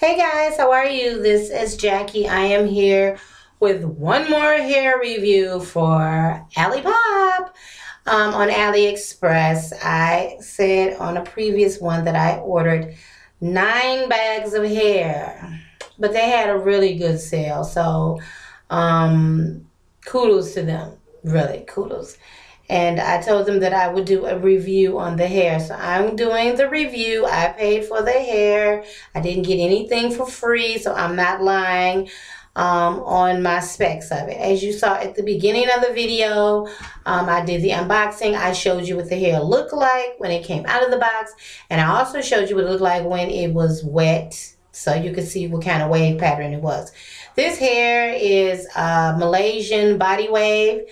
Hey guys, how are you? This is Jackie. I am here with one more hair review for Pop um, on AliExpress. I said on a previous one that I ordered nine bags of hair, but they had a really good sale. So um, kudos to them, really kudos and I told them that I would do a review on the hair. So I'm doing the review. I paid for the hair. I didn't get anything for free, so I'm not lying um, on my specs of it. As you saw at the beginning of the video, um, I did the unboxing. I showed you what the hair looked like when it came out of the box, and I also showed you what it looked like when it was wet, so you could see what kind of wave pattern it was. This hair is a Malaysian body wave.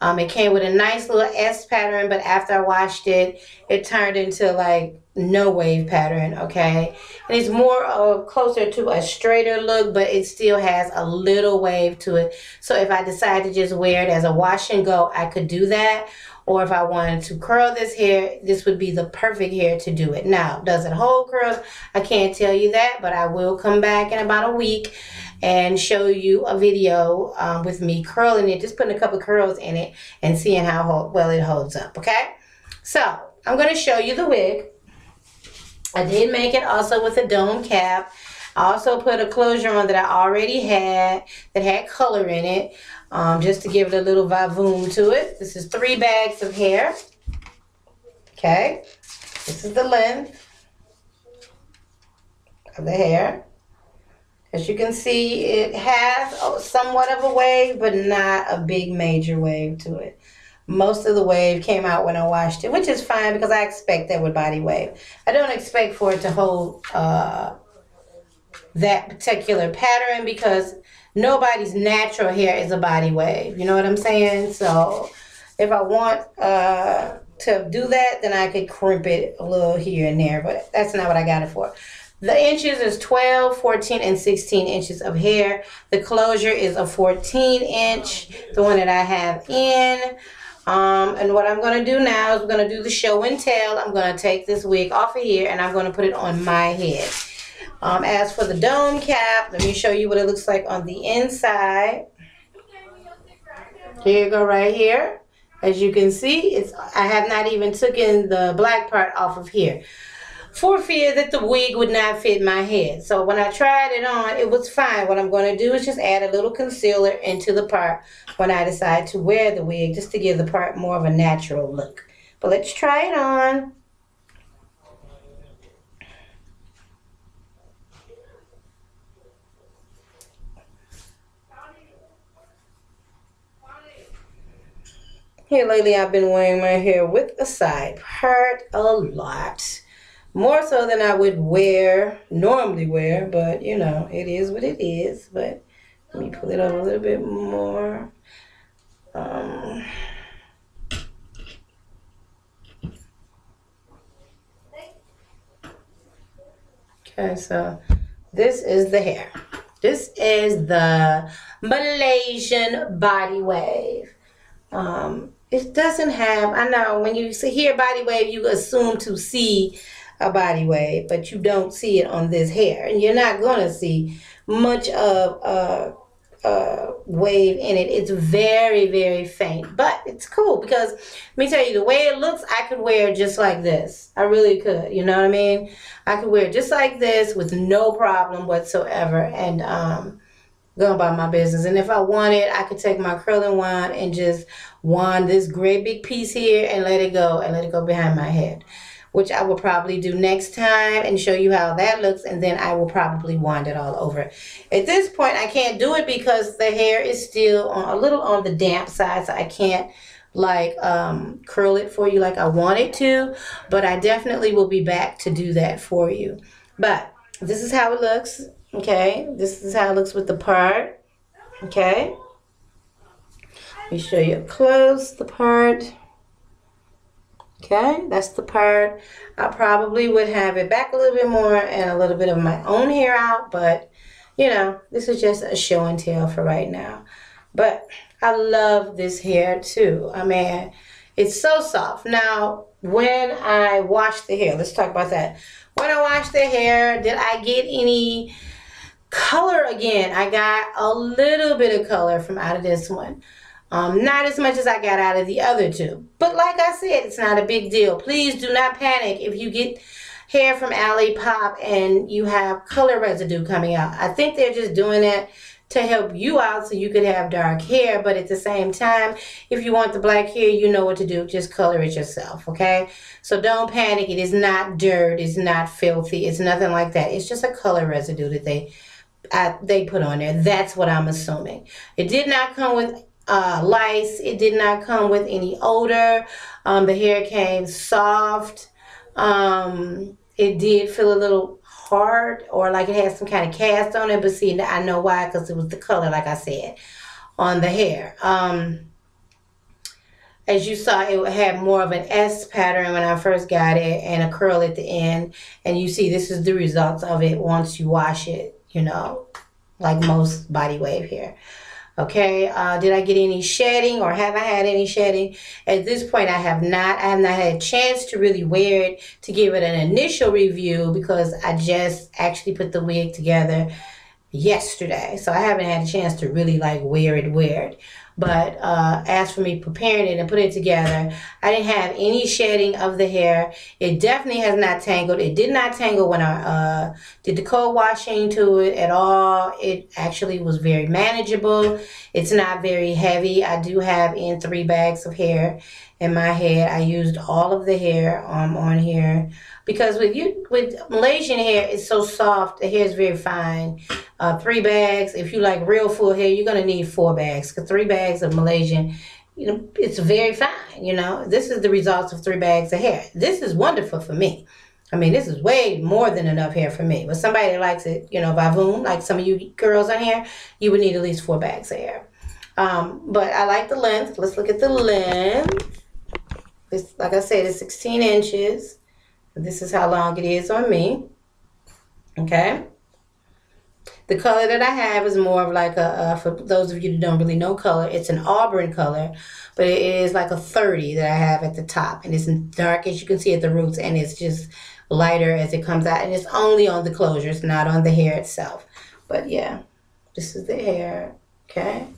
Um, it came with a nice little S pattern, but after I washed it, it turned into like no wave pattern, okay? And it's more of closer to a straighter look, but it still has a little wave to it. So if I decide to just wear it as a wash and go, I could do that. Or if I wanted to curl this hair, this would be the perfect hair to do it. Now, does it hold curls? I can't tell you that, but I will come back in about a week and show you a video um, with me curling it, just putting a couple curls in it and seeing how well it holds up, okay? So, I'm going to show you the wig. I did make it also with a dome cap. I also put a closure on that I already had that had color in it um, just to give it a little vavoom to it. This is three bags of hair. Okay. This is the length of the hair. As you can see, it has somewhat of a wave, but not a big major wave to it. Most of the wave came out when I washed it, which is fine because I expect that with body wave. I don't expect for it to hold uh, that particular pattern because nobody's natural hair is a body wave. You know what I'm saying? So if I want uh, to do that, then I could crimp it a little here and there, but that's not what I got it for. The inches is 12, 14, and 16 inches of hair. The closure is a 14 inch, the one that I have in. Um, and what I'm going to do now is we're going to do the show and tell. I'm going to take this wig off of here and I'm going to put it on my head. Um, as for the dome cap, let me show you what it looks like on the inside. Here you go right here. As you can see, it's I have not even taken the black part off of here for fear that the wig would not fit my head. So when I tried it on, it was fine. What I'm going to do is just add a little concealer into the part when I decide to wear the wig, just to give the part more of a natural look. But let's try it on. Here lately I've been wearing my hair with a side part a lot more so than I would wear, normally wear, but you know, it is what it is. But let me pull it up a little bit more. Um, okay, so this is the hair. This is the Malaysian Body Wave. Um, it doesn't have, I know when you hear body wave, you assume to see a body wave, but you don't see it on this hair. And you're not going to see much of a, a, wave in it. It's very, very faint, but it's cool because let me tell you, the way it looks, I could wear just like this. I really could, you know what I mean? I could wear just like this with no problem whatsoever and um, go about my business. And if I wanted, I could take my curling wand and just wand this great big piece here and let it go and let it go behind my head which I will probably do next time and show you how that looks and then I will probably wand it all over. At this point I can't do it because the hair is still on, a little on the damp side so I can't like um, curl it for you like I want it to but I definitely will be back to do that for you. But this is how it looks okay this is how it looks with the part okay let me show you close the part Okay, that's the part. I probably would have it back a little bit more and a little bit of my own hair out, but you know, this is just a show and tell for right now. But I love this hair too. I mean, it's so soft. Now, when I wash the hair, let's talk about that. When I wash the hair, did I get any color again, I got a little bit of color from out of this one. Um, not as much as I got out of the other two. But like I said, it's not a big deal. Please do not panic if you get hair from Ali Pop and you have color residue coming out. I think they're just doing that to help you out so you could have dark hair. But at the same time, if you want the black hair, you know what to do. Just color it yourself, okay? So don't panic. It is not dirt. It's not filthy. It's nothing like that. It's just a color residue that they I, they put on there. That's what I'm assuming. It did not come with uh, lice. It did not come with any odor. Um, the hair came soft. Um, it did feel a little hard or like it had some kind of cast on it. But see, I know why because it was the color, like I said, on the hair. Um, as you saw, it had more of an S pattern when I first got it and a curl at the end. And you see, this is the results of it once you wash it, you know, like most body wave hair. Okay, uh, did I get any shedding or have I had any shedding? At this point, I have not. I have not had a chance to really wear it to give it an initial review because I just actually put the wig together yesterday. So I haven't had a chance to really like wear it, wear it. But uh, as for me preparing it and putting it together, I didn't have any shedding of the hair. It definitely has not tangled. It did not tangle when I uh, did the cold washing to it at all. It actually was very manageable. It's not very heavy. I do have in three bags of hair in my head. I used all of the hair um, on here because with you with Malaysian hair, it's so soft. The hair is very fine. Uh, three bags. If you like real full hair, you're gonna need four bags. Cause three bags of Malaysian, you know, it's very fine. You know, this is the results of three bags of hair. This is wonderful for me. I mean, this is way more than enough hair for me. But somebody that likes it, you know, vavoom, like some of you girls on here, you would need at least four bags of hair. Um, but I like the length. Let's look at the length. This, like I said, it's 16 inches. This is how long it is on me. Okay. The color that I have is more of like a, for those of you that don't really know color, it's an auburn color, but it is like a 30 that I have at the top. And it's dark as you can see at the roots and it's just lighter as it comes out. And it's only on the closure, it's not on the hair itself. But yeah, this is the hair, okay?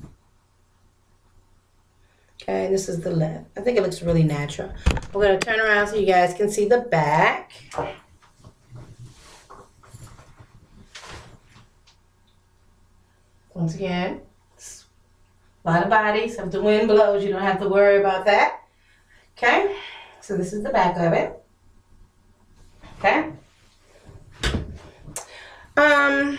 Okay, this is the left. I think it looks really natural. We're to turn around so you guys can see the back. Once again, a lot of bodies. If the wind blows, you don't have to worry about that. Okay, so this is the back of it. Okay. Um,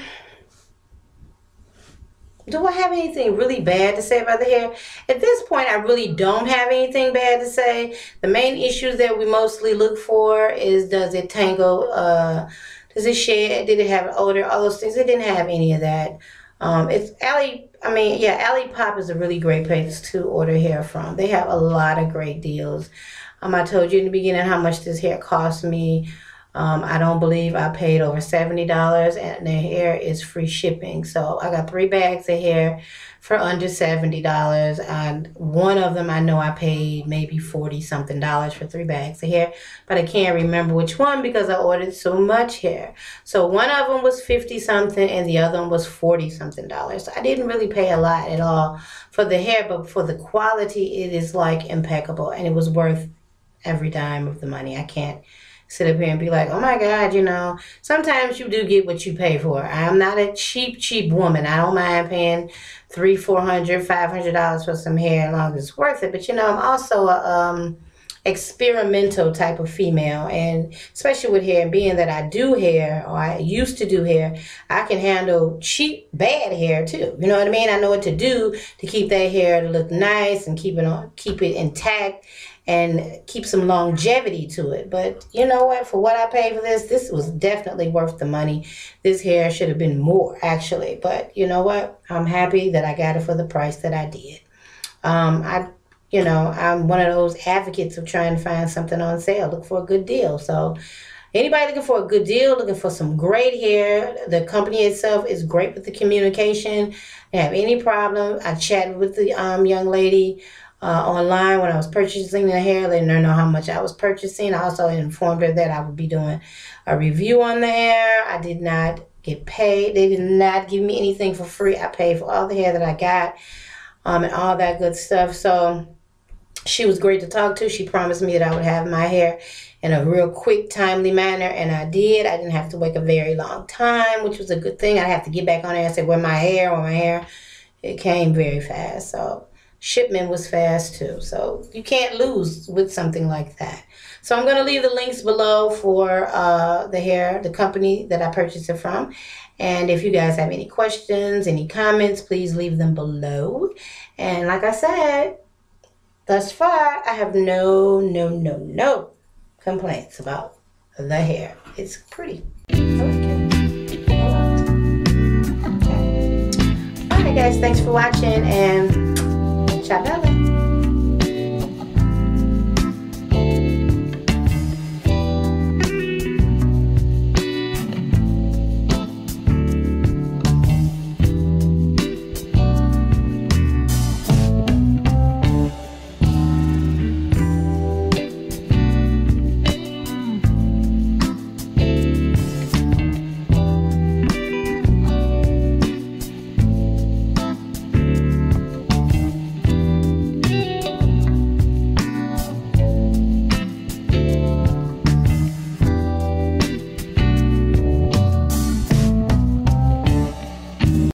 do I have anything really bad to say about the hair? At this point, I really don't have anything bad to say. The main issues that we mostly look for is does it tangle, uh, does it shed, did it have odor, all those things. It didn't have any of that. Um, it's Ali, I mean, yeah, Ali Pop is a really great place to order hair from. They have a lot of great deals. Um, I told you in the beginning how much this hair cost me. Um, I don't believe I paid over $70 and the hair is free shipping. So I got three bags of hair for under $70 and one of them I know I paid maybe 40 something dollars for three bags of hair, but I can't remember which one because I ordered so much hair. So one of them was 50 something and the other one was 40 something dollars. So I didn't really pay a lot at all for the hair, but for the quality it is like impeccable and it was worth every dime of the money. I can't sit up here and be like, oh my God, you know, sometimes you do get what you pay for. I'm not a cheap, cheap woman. I don't mind paying three, four hundred, five hundred dollars for some hair as long as it's worth it. But you know, I'm also a um experimental type of female and especially with hair being that I do hair or I used to do hair I can handle cheap bad hair too you know what I mean I know what to do to keep that hair to look nice and keep it on keep it intact and keep some longevity to it. But you know what? For what I paid for this, this was definitely worth the money. This hair should have been more, actually. But you know what? I'm happy that I got it for the price that I did. Um, I, you know, I'm one of those advocates of trying to find something on sale. Look for a good deal. So. Anybody looking for a good deal, looking for some great hair, the company itself is great with the communication. Have any problem, I chatted with the um, young lady uh, online when I was purchasing the hair, letting her know how much I was purchasing. I also informed her that I would be doing a review on the hair. I did not get paid. They did not give me anything for free. I paid for all the hair that I got um, and all that good stuff. So she was great to talk to. She promised me that I would have my hair in a real quick, timely manner, and I did. I didn't have to wait a very long time, which was a good thing. I have to get back on there and say, where my hair, where my hair. It came very fast. So shipment was fast too. So you can't lose with something like that. So I'm going to leave the links below for uh, the hair, the company that I purchased it from. And if you guys have any questions, any comments, please leave them below. And like I said, thus far, I have no, no, no, no complaints about the hair. It's pretty. It. Alright guys, thanks for watching and Tchau, galera!